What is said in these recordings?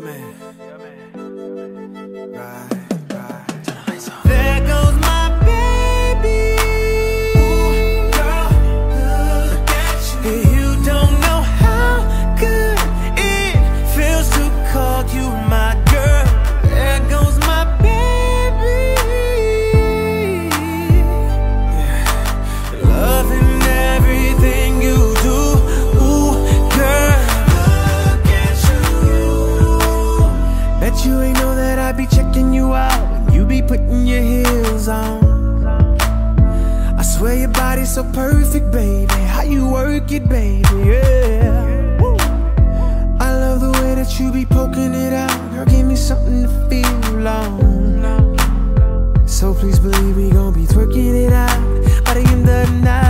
Man. Be checking you out when you be putting your heels on. I swear your body's so perfect, baby. How you work it, baby, yeah. Woo. I love the way that you be poking it out. Girl, give me something to feel on. So please believe we gon' be twerking it out by the end of the night,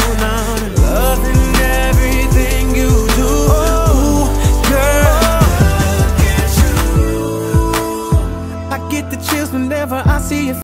whenever I see you.